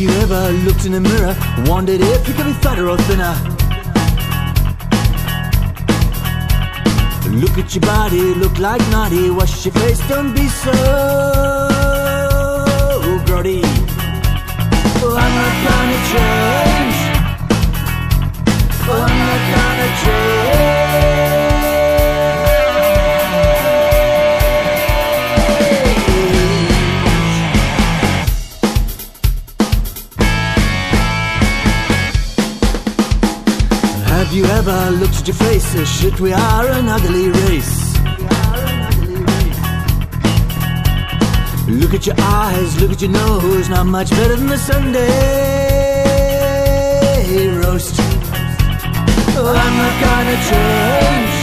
you ever looked in the mirror, wondered if you could be fatter or thinner? Look at your body, look like naughty. Wash your face, don't be so Have you ever looked at your face? Uh, Shit, we are an ugly race. Look at your eyes, look at your nose, not much better than the Sunday roast. Oh, I'm not gonna change.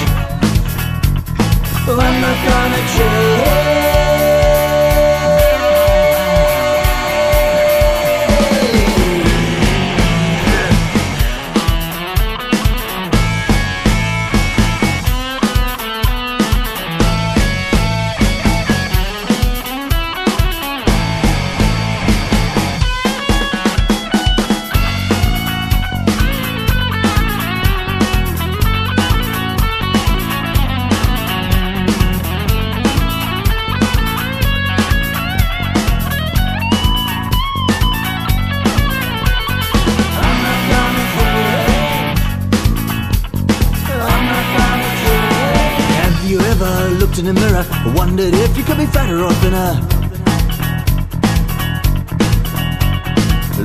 Looked in the mirror, I wondered if you could be fatter or thinner?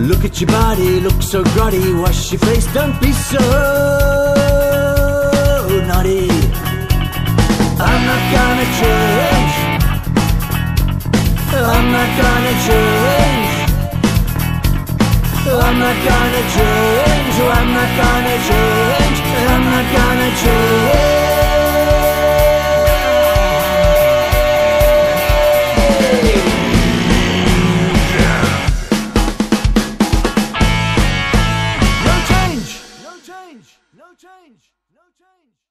Look at your body, look so grotty, wash your face, don't be so naughty. I'm not gonna change. I'm not gonna change. I'm not gonna change. No change. No change.